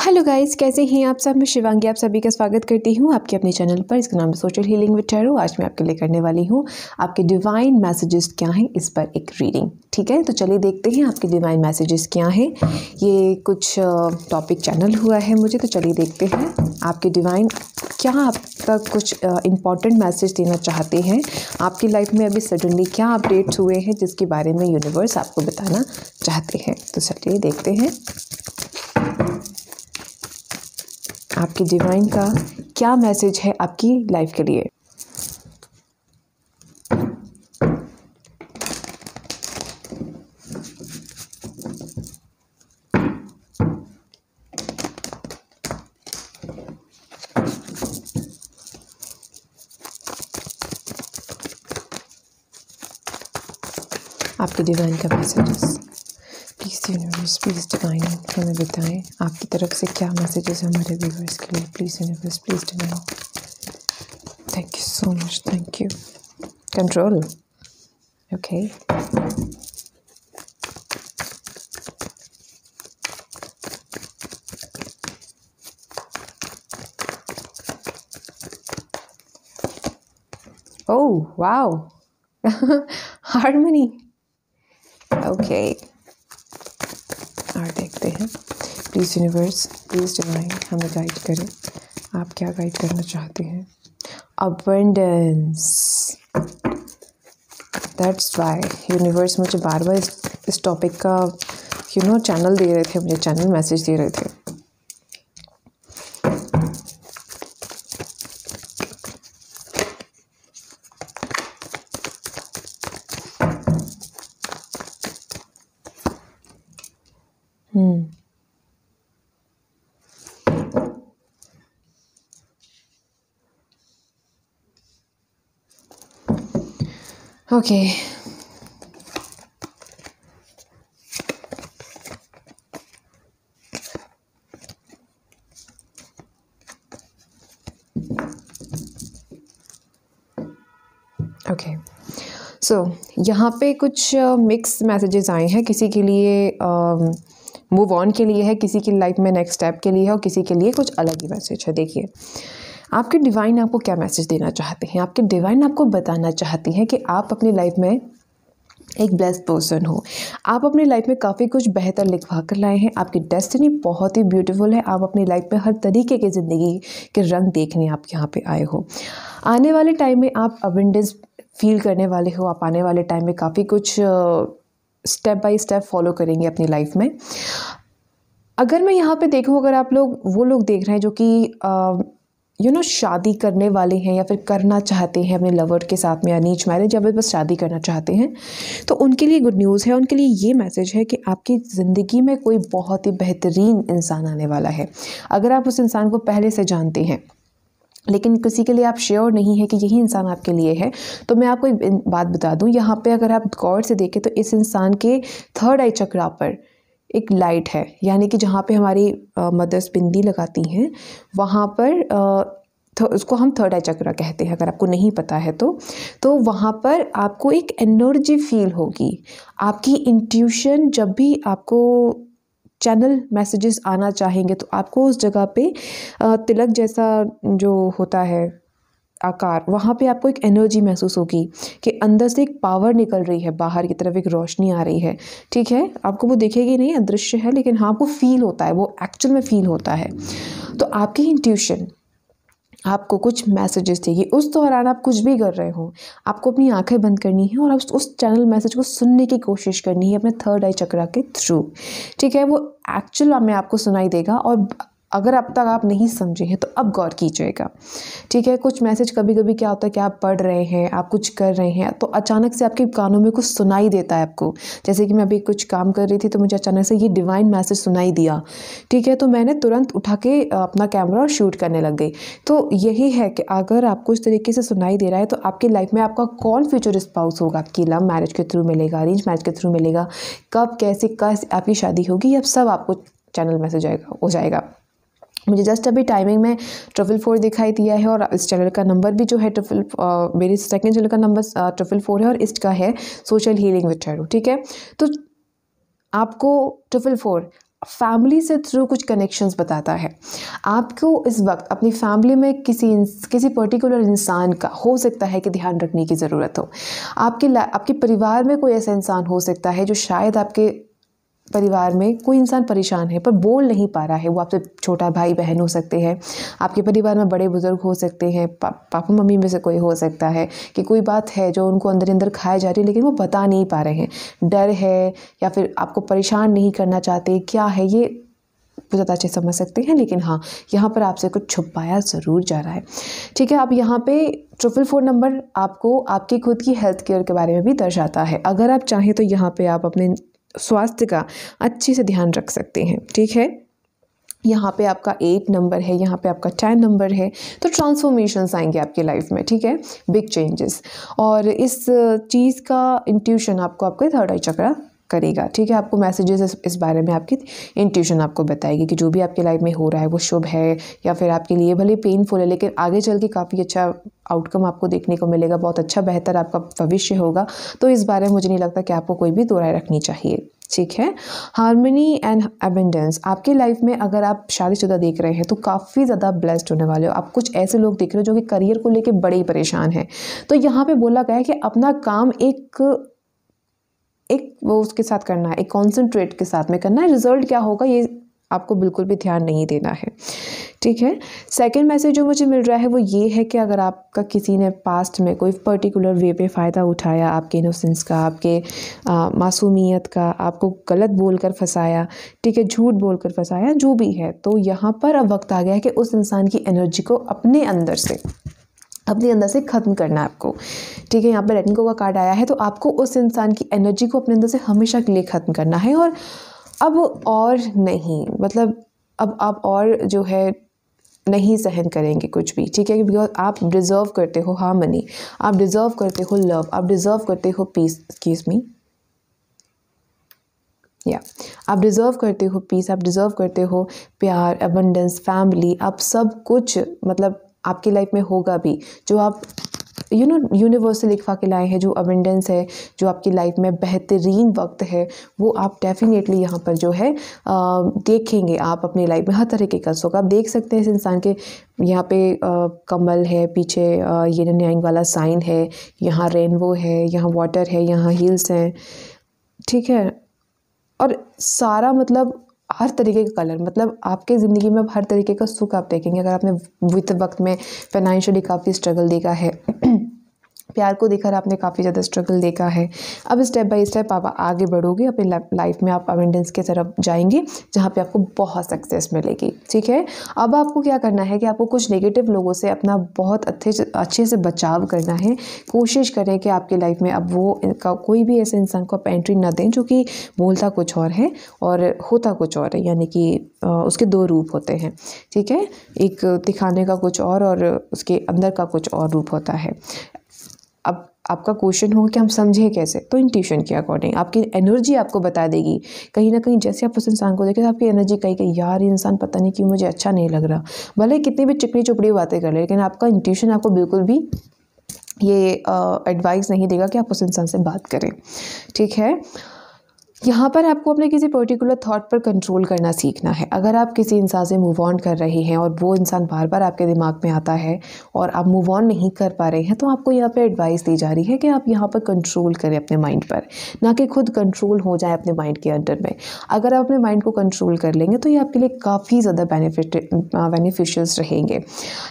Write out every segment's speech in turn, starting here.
Hello guys, कैसे हैं आप सब? मैं शिवांगी आप सभी का स्वागत करती हूँ आपके अपने चैनल पर। इसका नाम है सोशल हीलिंग विद टैरो। आज मैं आपके लिए करने वाली हूँ आपके डिवाइन मैसेजेस क्या हैं इस पर एक रीडिंग ठीक है? तो चलिए देखते हैं आपके डिवाइन मैसेजेस क्या हैं। ये कुछ टॉपिक चैनल हुआ है मुझे तो चलिए देखते हैं आपके डिवाइन क्या आपका कुछ इंपॉर्टेंट मैसेज देना चाहते हैं। आपकी लाइफ में अभी सडनली क्या अपडेट्स हुए हैं जिसके बारे में यूनिवर्स आपको बताना चाहते हैं। तो चलिए देखते हैं। आपके डिवाइन का क्या मैसेज है आपकी लाइफ के लिए? आपके डिवाइन का messages please universe please divine हमें बताएँ आपकी तरफ़ से क्या मैसेजेस हमारे व्यूवर्स के लिए please universe please divine thank you so much thank you control okay Oh, wow. Harmony. Okay. देखते हैं। प्लीज़ यूनिवर्स प्लीज़ डिवाइन हमें गाइड करें। आप क्या गाइड करना चाहते हैं? अबेंडेंस दैट्स वाई यूनिवर्स मुझे बार बार इस टॉपिक का यू नो चैनल दे रहे थे, मुझे चैनल मैसेज दे रहे थे। ओके ओके सो यहाँ पे कुछ मिक्स uh, मैसेजेस आए हैं किसी के लिए मूव uh, ऑन के लिए है किसी की लाइफ में नेक्स्ट स्टेप के लिए है और किसी के लिए कुछ अलग ही मैसेज है। देखिए आपके डिवाइन आपको क्या मैसेज देना चाहते हैं? आपके डिवाइन आपको बताना चाहती हैं कि आप अपनी लाइफ में एक ब्लेस्ड पर्सन हो। आप अपनी लाइफ में काफ़ी कुछ बेहतर लिखवा कर लाए हैं। आपकी डेस्टिनी बहुत ही ब्यूटीफुल है। आप अपनी लाइफ में हर तरीके की ज़िंदगी के रंग देखने आप यहाँ पे आए हो। आने वाले टाइम में आप अबेंडेंस फील करने वाले हो। आप आने वाले टाइम में काफ़ी कुछ स्टेप बाय स्टेप फॉलो करेंगे अपनी लाइफ में। अगर मैं यहाँ पे देखूँ, अगर आप लोग, वो लोग देख रहे हैं जो कि यू नो शादी करने वाले हैं या फिर करना चाहते हैं अपने लवर के साथ में या नीच मैरिज या फिर बस शादी करना चाहते हैं तो उनके लिए गुड न्यूज़ है, उनके लिए ये मैसेज है कि आपकी ज़िंदगी में कोई बहुत ही बेहतरीन इंसान आने वाला है। अगर आप उस इंसान को पहले से जानते हैं, लेकिन किसी के लिए आप श्योर नहीं है कि यही इंसान आपके लिए है तो मैं आपको एक बात बता दूँ, यहाँ पे अगर आप गौर से देखें तो इस इंसान के थर्ड आई चक्रा पर एक लाइट है। यानी कि जहाँ पे हमारी मदर्स बिंदी लगाती हैं, वहाँ पर तो उसको हम थर्ड आई चक्रा कहते हैं, अगर आपको नहीं पता है तो। तो वहाँ पर आपको एक एनर्जी फील होगी। आपकी इंट्यूशन जब भी आपको चैनल मैसेजेस आना चाहेंगे तो आपको उस जगह पे तिलक जैसा जो होता है आकार, वहाँ पे आपको एक एनर्जी महसूस होगी कि अंदर से एक पावर निकल रही है, बाहर की तरफ़ एक रोशनी आ रही है। ठीक है? आपको वो दिखेगी नहीं, अदृश्य है, लेकिन हाँ वो फील होता है, वो एक्चुअल में फील होता है। तो आपकी इंट्यूशन आपको कुछ मैसेजेस देगी। उस दौरान आप कुछ भी कर रहे हो, आपको अपनी आँखें बंद करनी है और आप उस चैनल मैसेज को सुनने की कोशिश करनी है अपने थर्ड आई चक्रा के थ्रू ठीक है? वो एक्चुअल में आपको सुनाई देगा और अगर अब तक आप नहीं समझे हैं तो अब गौर कीजिएगा। ठीक है, कुछ मैसेज कभी कभी क्या होता है कि आप पढ़ रहे हैं, आप कुछ कर रहे हैं तो अचानक से आपके कानों में कुछ सुनाई देता है आपको। जैसे कि मैं अभी कुछ काम कर रही थी तो मुझे अचानक से ये डिवाइन मैसेज सुनाई दिया। ठीक है तो मैंने तुरंत उठा के अपना कैमरा और शूट करने लग गई। तो यही है कि अगर आपको इस तरीके से सुनाई दे रहा है तो आपकी लाइफ में आपका कौन फ्यूचर स्पाउस होगा? आपकी लव मैरिज के थ्रू मिलेगा अरेंज मैरिज के थ्रू मिलेगा। कब, कैसे कैसे आपकी शादी होगी अब सब आपको चैनल मैसेज आएगा हो जाएगा। मुझे जस्ट अभी टाइमिंग में ट्रिपल फोर दिखाई दिया है और इस चैनल का नंबर भी जो है ट्रिपल मेरे सेकंड चैनल का नंबर ट्रिपल फोर है और इसका है सोशल हीलिंग विथ टैरो ठीक है? तो आपको ट्रिपल फोर फैमिली से थ्रू कुछ कनेक्शंस बताता है। आपको इस वक्त अपनी फैमिली में किसी किसी पर्टिकुलर इंसान का, हो सकता है कि ध्यान रखने की ज़रूरत हो। आपके आपके परिवार में कोई ऐसा इंसान हो सकता है जो शायद आपके परिवार में कोई इंसान परेशान है पर बोल नहीं पा रहा है। वो आपसे छोटा भाई बहन हो सकते हैं आपके परिवार में बड़े बुज़ुर्ग हो सकते हैं पा, पापा मम्मी में से कोई हो सकता है कि कोई बात है जो उनको अंदर अंदर खाए जा रही है लेकिन वो बता नहीं पा रहे हैं। डर है या फिर आपको परेशान नहीं करना चाहते क्या है ये? ज़्यादा अच्छे समझ सकते हैं लेकिन हाँ यहाँ पर आपसे कुछ छुपाया ज़रूर जा रहा है। ठीक है अब यहाँ पे ट्रिपल फोर नंबर आपको आपकी खुद की हेल्थ केयर के बारे में भी दर्शाता है। अगर आप चाहें तो यहाँ पे आप अपने स्वास्थ्य का अच्छे से ध्यान रख सकते हैं, ठीक है? यहाँ पे आपका एट नंबर है, यहाँ पे आपका टेन नंबर है तो ट्रांसफॉर्मेशंस आएँगे आपके लाइफ में, ठीक है? बिग चेंजेस और इस चीज़ का इंट्यूशन आपको, आपके थर्ड आई चक्रा करेगा ठीक है? आपको मैसेजेस इस, बारे में आपकी इंट्यूशन आपको बताएगी कि जो भी आपकी लाइफ में हो रहा है वो शुभ है या फिर आपके लिए भले पेनफुल है लेकिन आगे चल के काफ़ी अच्छा आउटकम आपको देखने को मिलेगा बहुत अच्छा बेहतर आपका भविष्य होगा। तो इस बारे में मुझे नहीं लगता कि आपको कोई भी दो राय रखनी चाहिए ठीक है? हारमोनी एंड अबेंडेंस आपकी लाइफ में अगर आप शादीशुदा देख रहे हैं तो काफ़ी ज़्यादा ब्लेस्ड होने वाले हो। आप कुछ ऐसे लोग देख रहे हो जो कि करियर को लेके बड़े ही परेशान हैं। तो यहाँ पे बोला गया है कि अपना काम एक एक वो उसके साथ करना है, एक कॉन्सेंट्रेट के साथ में करना है। रिज़ल्ट क्या होगा, ये आपको बिल्कुल भी ध्यान नहीं देना है। ठीक है? सेकंड मैसेज जो मुझे मिल रहा है वो ये है कि अगर आपका किसी ने पास्ट में कोई पर्टिकुलर वे पे फ़ायदा उठाया, आपके इनोसेंस का, आपके मासूमियत का, आपको गलत बोलकर फंसाया, ठीक है, झूठ बोलकर फंसाया, जो भी है तो यहाँ पर अब वक्त आ गया है कि उस इंसान की एनर्जी को अपने अंदर से अपने अंदर से ख़त्म करना है आपको। ठीक है, यहाँ पर लेटिंग का कार्ड आया है तो आपको उस इंसान की एनर्जी को अपने अंदर से हमेशा के लिए ख़त्म करना है। और अब और नहीं मतलब अब आप और जो है नहीं सहन करेंगे कुछ भी, ठीक है? बिकॉज़ आप डिज़र्व करते हो हार्मनी आप डिज़र्व करते हो लव आप डिज़र्व करते हो पीस एक्सक्यूज मी या आप डिज़र्व करते हो पीस आप डिज़र्व करते हो प्यार अबंडेंस फैमिली आप सब कुछ मतलब आपकी लाइफ में होगा भी जो आप यू नो यूनिवर्स से लिखवा के लाए हैं जो अवेंडेंस है जो आपकी लाइफ में बेहतरीन वक्त है वो आप डेफिनेटली यहाँ पर जो है आ, देखेंगे आप अपनी लाइफ में हर तरह तरीके का। सुख आप देख सकते हैं इस इंसान के यहाँ पे आ, कमल है पीछे ये न्याइंग वाला साइन है यहाँ रेनबो है यहाँ वाटर है यहाँ हिल्स हैं ठीक है? और सारा मतलब हर तरीके का कलर मतलब आपके ज़िंदगी में हर तरीके का सुख आप देखेंगे। अगर आपने वित्त वक्त में फाइनेंशियली काफ़ी स्ट्रगल देखा है प्यार को देखकर आपने काफ़ी ज़्यादा स्ट्रगल देखा है। अब स्टेप बाय स्टेप आप आगे बढ़ोगे, अपनी लाइफ में आप अवेंडेंस की तरफ़ जाएँगे, जहाँ पे आपको बहुत सक्सेस मिलेगी। ठीक है? अब आपको क्या करना है कि आपको कुछ नेगेटिव लोगों से अपना बहुत अच्छे अच्छे से बचाव करना है। कोशिश करें कि आपकी लाइफ में अब वो का कोई भी ऐसे इंसान को आप एंट्री ना दें, जो कि बोलता कुछ और है और होता कुछ और है, यानी कि उसके दो रूप होते हैं। ठीक है? एक दिखाने का कुछ और और उसके अंदर का कुछ और रूप होता है। आपका क्वेश्चन होगा कि हम समझे कैसे? तो इंट्यूशन के अकॉर्डिंग आपकी एनर्जी आपको बता देगी। कहीं ना कहीं जैसे आप उस इंसान को देखें तो आपकी एनर्जी कहीं कहीं, यार इंसान पता नहीं कि मुझे अच्छा नहीं लग रहा। भले कितनी भी चिकनी चुपड़ी बातें कर ले, लेकिन आपका इंट्यूशन आपको बिल्कुल भी ये एडवाइस नहीं देगा कि आप उस इंसान से बात करें। ठीक है? यहाँ पर आपको अपने किसी पर्टिकुलर थॉट पर कंट्रोल करना सीखना है। अगर आप किसी इंसान से मूव ऑन कर रहे हैं और वो इंसान बार बार आपके दिमाग में आता है और आप मूव ऑन नहीं कर पा रहे हैं तो आपको यहाँ पे एडवाइस दी जा रही है कि आप यहाँ पर कंट्रोल करें अपने माइंड पर। ना कि खुद कंट्रोल हो जाए अपने माइंड के अंडर में। अगर आप अपने माइंड को कंट्रोल कर लेंगे तो ये आपके लिए काफ़ी ज़्यादा बेनिफिट बेनिफिशियल्स रहेंगे।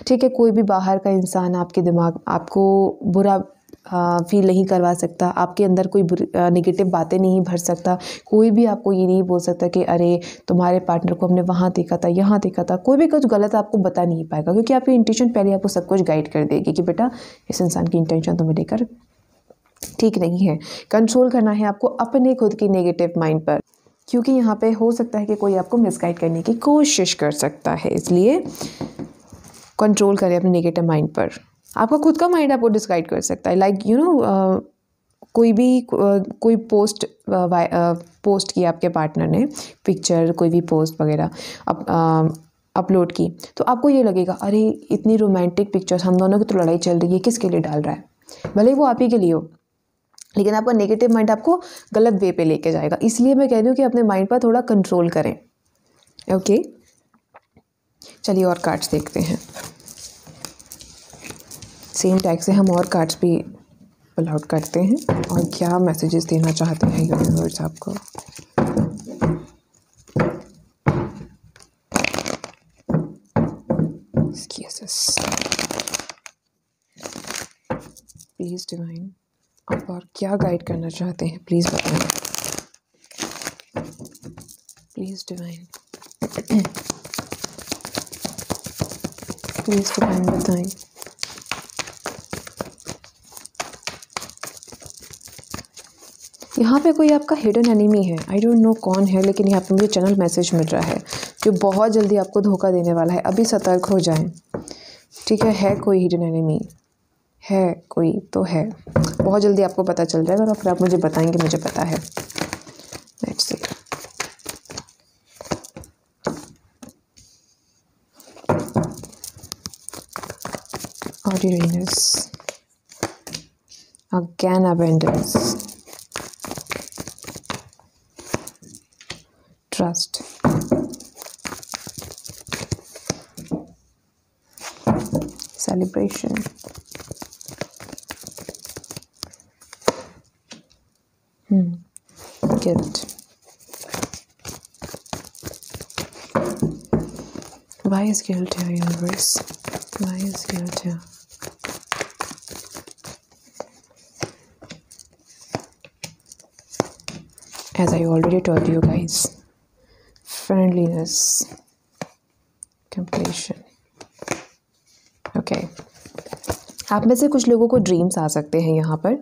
ठीक है, कोई भी बाहर का इंसान आपके दिमाग, आपको बुरा फील नहीं करवा सकता। आपके अंदर कोई नेगेटिव बातें नहीं भर सकता। कोई भी आपको ये नहीं बोल सकता कि, अरे, तुम्हारे पार्टनर को हमने वहाँ देखा था, यहाँ देखा था। कोई भी कुछ गलत आपको बता नहीं पाएगा, क्योंकि आपकी इंटेंशन पहले आपको सब कुछ गाइड कर देगी कि, बेटा, इस इंसान की इंटेंशन तुम्हें लेकर ठीक नहीं है। कंट्रोल करना है आपको अपने खुद की नेगेटिव माइंड पर। क्योंकि यहाँ पे हो सकता है कि कोई आपको मिसगाइड करने की कोशिश कर सकता है, इसलिए कंट्रोल करें अपने नेगेटिव माइंड पर। आपका खुद का माइंड आपको डिस्गाइड कर सकता है। लाइक यू नो कोई भी uh, कोई पोस्ट पोस्ट की आपके पार्टनर ने पिक्चर कोई भी पोस्ट वगैरह अप, अपलोड की तो आपको ये लगेगा अरे इतनी रोमांटिक पिक्चर्स हम दोनों की तो लड़ाई चल रही है किसके लिए डाल रहा है? भले वो आप ही के लिए हो लेकिन आपका नेगेटिव माइंड आपको गलत वे पे लेके जाएगा। इसलिए मैं कह रही हूँ कि अपने माइंड पर थोड़ा कंट्रोल करें। ओके चलिए और कार्ड्स देखते हैं। सेम टैग से हम और कार्ड्स भी पुल आउट करते हैं। और क्या मैसेजेस देना चाहते हैं यूनिवर्स आपको? प्लीज़ डिवाइन आप और क्या गाइड करना चाहते हैं? प्लीज़ बताएँ प्लीज़ डिवाइन प्लीज़ डिवाइन बताएँ। यहाँ पे कोई आपका हिडन एनिमी है। आई डोंट नो कौन है, लेकिन यहाँ पे मुझे चैनल मैसेज मिल रहा है, जो बहुत जल्दी आपको धोखा देने वाला है। अभी सतर्क हो जाएँ। ठीक है है कोई हिडन एनिमी है कोई तो है। बहुत जल्दी आपको पता चल जाएगा और फिर आप मुझे बताएँगे, मुझे पता है। Let's see ordinariness again abundance trust celebration. Hmm. guilt why is guilt here universe? Why is guilt here? As I already told you guys friendliness आप में से कुछ लोगों को ड्रीम्स आ सकते हैं यहाँ पर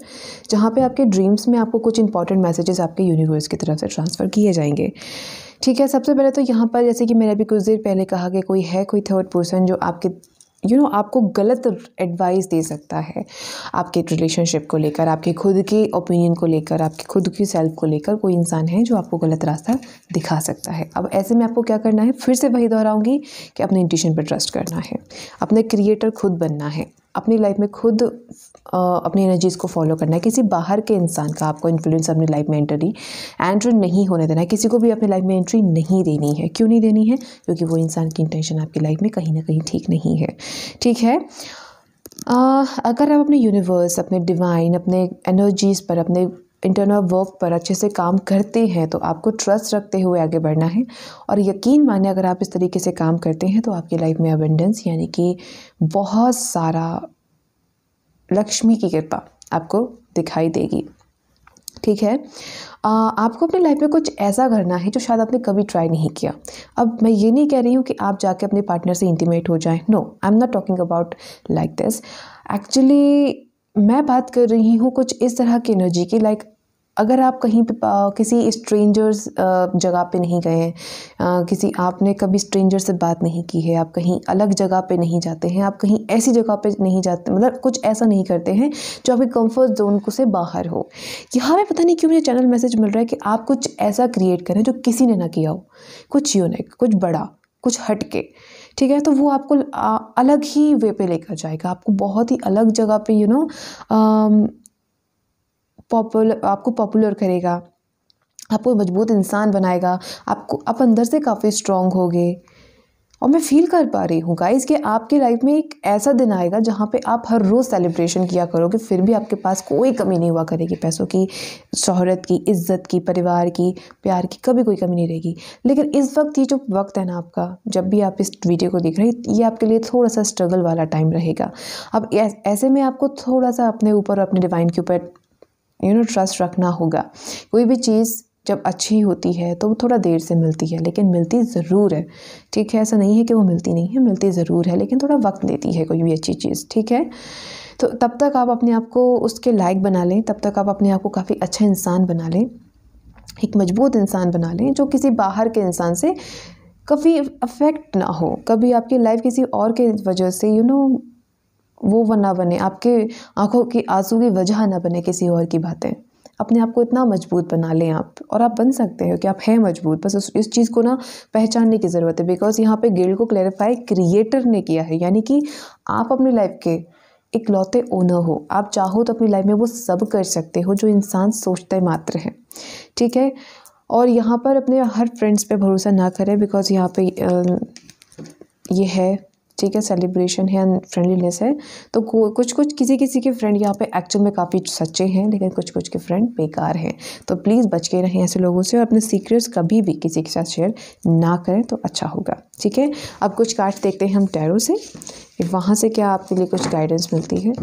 जहाँ पे आपके ड्रीम्स में आपको कुछ इंपॉर्टेंट मैसेजेस आपके यूनिवर्स की तरफ़ से ट्रांसफ़र किए जाएँगे। ठीक है सबसे पहले तो यहाँ पर जैसे कि मैंने अभी कुछ देर पहले कहा कि कोई है कोई थर्ड पर्सन जो आपके यू you नो know, आपको गलत एडवाइस दे सकता है आपके रिलेशनशिप को लेकर आपके खुद के ओपिनियन को लेकर आपके खुद की सेल्फ को लेकर कोई इंसान है जो आपको गलत रास्ता दिखा सकता है। अब ऐसे में आपको क्या करना है? फिर से वही दोहराऊँगी कि अपने इंट्यूशन पर ट्रस्ट करना है अपने क्रिएटर खुद बनना है। अपनी लाइफ में खुद अपनी एनर्जीज़ को फॉलो करना है। किसी बाहर के इंसान का आपको इन्फ्लुएंस अपनी लाइफ में एंट्री एंट्री नहीं होने देना है किसी को भी अपनी लाइफ में एंट्री नहीं देनी है। क्यों नहीं देनी है? क्योंकि वो इंसान की इंटेंशन आपकी लाइफ में कहीं ना कहीं ठीक नहीं है। ठीक है? आ, अगर आप अपने यूनिवर्स अपने डिवाइन अपने एनर्जीज़ पर अपने इंटरनल वर्क पर अच्छे से काम करते हैं तो आपको ट्रस्ट रखते हुए आगे बढ़ना है। और यकीन माने अगर आप इस तरीके से काम करते हैं तो आपकी लाइफ में अबेंडेंस यानी कि बहुत सारा लक्ष्मी की कृपा आपको दिखाई देगी। ठीक है? आ, आपको अपनी लाइफ में कुछ ऐसा करना है जो शायद आपने कभी ट्राई नहीं किया। अब मैं ये नहीं कह रही हूँ कि आप जाके अपने पार्टनर से इंटीमेट हो जाएँ। No I am not talking about like this actually मैं बात कर रही हूँ कुछ इस तरह की एनर्जी की लाइक अगर आप कहीं पे किसी स्ट्रेंजर्स जगह पे नहीं गए हैं किसी आपने कभी स्ट्रेंजर से बात नहीं की है, आप कहीं अलग जगह पे नहीं जाते हैं, आप कहीं ऐसी जगह पे नहीं जाते मतलब कुछ ऐसा नहीं करते हैं जो आपके कंफर्ट जोन को से बाहर हो। यहाँ पे पता नहीं क्यों मुझे चैनल मैसेज मिल रहा है कि आप कुछ ऐसा क्रिएट करें जो किसी ने ना किया हो। कुछ यूनिक कुछ बड़ा, कुछ हट के ठीक है? तो वो आपको अलग ही वे पे लेकर जाएगा। आपको बहुत ही अलग जगह पे यू नो पॉपुलर आपको पॉपुलर करेगा। आपको मज़बूत इंसान बनाएगा। आपको, आप अंदर से काफ़ी स्ट्रांग होगे। और मैं फील कर पा रही हूँ गाइस कि आपकी लाइफ में एक ऐसा दिन आएगा जहाँ पे आप हर रोज़ सेलिब्रेशन किया करोगे, फिर भी आपके पास कोई कमी नहीं हुआ करेगी पैसों की, शोहरत की, इज़्ज़त की, परिवार की, प्यार की, कभी कोई कमी नहीं रहेगी। लेकिन इस वक्त ये जो वक्त है ना आपका, जब भी आप इस वीडियो को देख रहे हैं, ये आपके लिए थोड़ा सा स्ट्रगल वाला टाइम रहेगा। अब ऐसे में आपको थोड़ा सा अपने ऊपर अपने डिवाइन के ऊपर यू नो ट्रस्ट रखना होगा। कोई भी चीज़ जब अच्छी होती है तो वो थोड़ा देर से मिलती है लेकिन मिलती ज़रूर है। ठीक है ऐसा नहीं है कि वो मिलती नहीं है मिलती ज़रूर है लेकिन थोड़ा वक्त लेती है कोई भी अच्छी चीज़ ठीक है? तो तब तक आप अपने आप को उसके लायक बना लें तब तक आप अपने आप को काफ़ी अच्छा इंसान बना लें एक मज़बूत इंसान बना लें जो किसी बाहर के इंसान से कभी अफेक्ट ना हो। कभी आपकी लाइफ किसी और के वजह से यू you नो know, वो ना बने आपके आँखों की आँसू की वजह ना बने किसी और की बातें। अपने आप को इतना मज़बूत बना लें आप, और आप बन सकते हो कि आप हैं मज़बूत। बस इस चीज़ को ना पहचानने की ज़रूरत है बिकॉज़ यहाँ पे गिल्ड को क्लैरिफाई क्रिएटर ने किया है, यानी कि आप अपनी लाइफ के एक लौते ओनर हो। आप चाहो तो अपनी लाइफ में वो सब कर सकते हो जो इंसान सोचते मात्र हैं। ठीक है? और यहाँ पर अपने हर फ्रेंड्स पे भरोसा ना करें बिकॉज़ यहाँ पे ये है ठीक है सेलिब्रेशन है एंड फ्रेंडलीनेस है तो कुछ कुछ किसी किसी के फ्रेंड यहाँ पे एक्चुअल में काफ़ी सच्चे हैं, लेकिन कुछ कुछ के फ्रेंड बेकार हैं। तो प्लीज़ बच के रहें ऐसे लोगों से और अपने सीक्रेट्स कभी भी किसी के साथ शेयर ना करें तो अच्छा होगा। ठीक है? अब कुछ कार्ड देखते हैं हम टैरो से। वहाँ से क्या आपके लिए कुछ गाइडेंस मिलती है?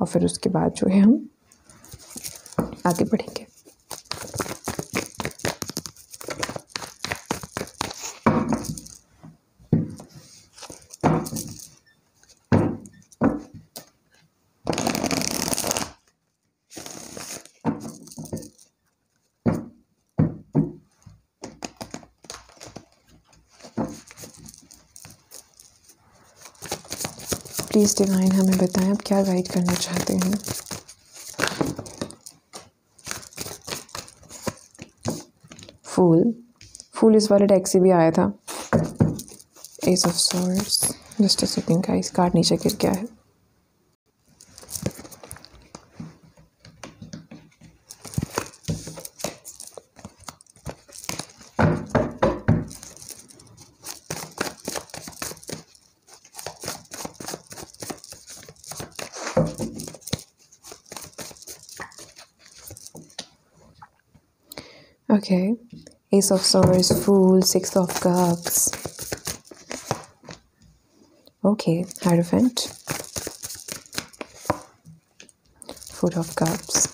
और फिर उसके बाद जो है हम आगे बढ़ेंगे। प्लीज़ डिवाइन हमें बताएँ आप क्या गाइड करना चाहते हैं? फूल फूल इस वाले टैक्सी भी आया था. Ace of swords just a second इस कार्ड नीचे गिर गया है. Okay. Ace of Swords, Fool, Six of Cups. Okay, Hierophant. Four of Cups.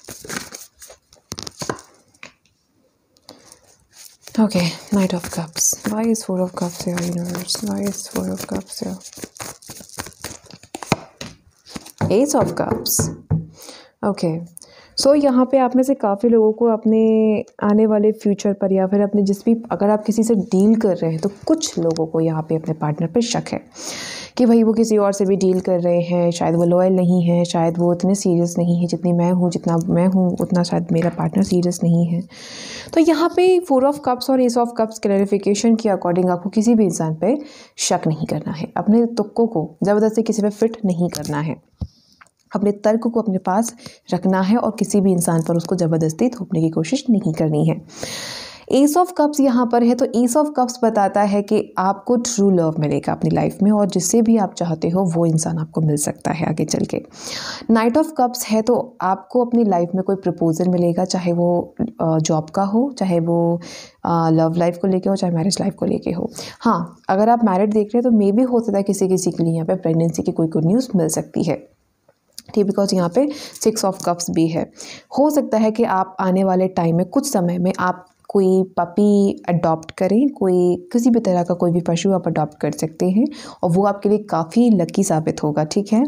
Okay, Knight of Cups. Why is Four of Cups here, universe? Why is Four of Cups here? Ace of Cups. Okay, so so, यहाँ पे आप में से काफ़ी लोगों को अपने आने वाले फ्यूचर पर या फिर अपने जिस भी अगर आप किसी से डील कर रहे हैं तो कुछ लोगों को यहाँ पे अपने पार्टनर पर शक है कि भाई वो किसी और से भी डील कर रहे हैं शायद वो लॉयल नहीं है शायद वो उतने सीरियस नहीं है जितनी मैं हूँ जितना मैं हूँ उतना शायद मेरा पार्टनर सीरियस नहीं है। तो यहाँ पे फोर ऑफ़ कप्स और एस ऑफ़ कप्स क्लैरिफिकेशन के अकॉर्डिंग आपको किसी भी इंसान पे शक नहीं करना है। अपने तुक्कों को ज़बरदस्ती किसी पर फिट नहीं करना है। अपने तर्क को अपने पास रखना है और किसी भी इंसान पर उसको ज़बरदस्ती थोपने की कोशिश नहीं करनी है। एस ऑफ़ कप्स यहाँ पर है तो एस ऑफ़ कप्स बताता है कि आपको ट्रू लव मिलेगा अपनी लाइफ में और जिससे भी आप चाहते हो, वो इंसान आपको मिल सकता है आगे चल के। नाइट ऑफ़ कप्स है तो आपको अपनी लाइफ में कोई प्रपोजल मिलेगा, चाहे वो जॉब का हो, चाहे वो लव लाइफ को लेके हो, चाहे मैरिज लाइफ को लेके हो। हाँ अगर आप मैरिड देख रहे हैं तो मे भी हो सकता है किसी किसी के लिए यहाँ पर प्रेगनेंसी की कोई गुड न्यूज़ मिल सकती है। ठीक बिकॉज़ यहाँ पे सिक्स ऑफ़ कप्स भी है। हो सकता है कि आप आने वाले टाइम में कुछ समय में आप कोई पपी अडॉप्ट करें कोई किसी भी तरह का कोई भी पशु आप अडॉप्ट कर सकते हैं और वो आपके लिए काफ़ी लकी साबित होगा ठीक है?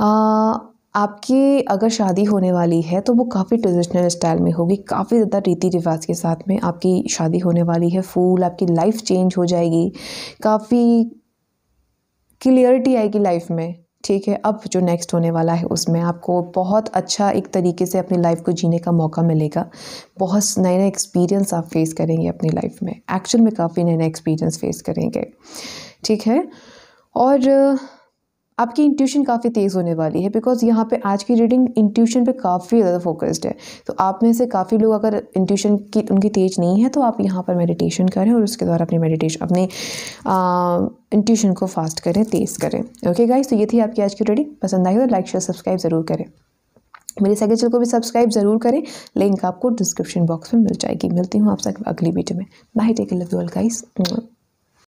आ, आपकी अगर शादी होने वाली है तो वो काफ़ी ट्रेडिशनल स्टाइल में होगी काफ़ी ज़्यादा रीति रिवाज के साथ में आपकी शादी होने वाली है फूल आपकी लाइफ चेंज हो जाएगी काफ़ी क्लियरिटी आएगी लाइफ में। ठीक है, अब जो नेक्स्ट होने वाला है, उसमें आपको बहुत अच्छा एक तरीके से अपनी लाइफ को जीने का मौका मिलेगा। बहुत नए नए एक्सपीरियंस आप फेस करेंगे अपनी लाइफ में। एक्चुअल में काफ़ी नए नए एक्सपीरियंस फेस करेंगे। ठीक है? और आपकी इंट्यूशन काफ़ी तेज़ होने वाली है बिकॉज़ यहाँ पे आज की रीडिंग इंट्यूशन पे काफ़ी ज़्यादा फोकस्ड है। तो आप में से काफ़ी लोग अगर इंट्यूशन की, उनकी तेज नहीं है तो आप यहाँ पर मेडिटेशन करें और उसके द्वारा अपनी मेडिटेशन अपने इंट्यूशन को फास्ट करें, तेज़ करें। ओके गाइज़ तो ये थी आपकी आज की रीडिंग पसंद आई तो लाइक शेयर सब्सक्राइब ज़रूर करें। मेरे सेकेंड चैनल को भी सब्सक्राइब ज़रूर करें। लिंक आपको डिस्क्रिप्शन बॉक्स में मिल जाएगी। मिलती हूँ आपसे अगली वीडियो में। Bye take love you all guys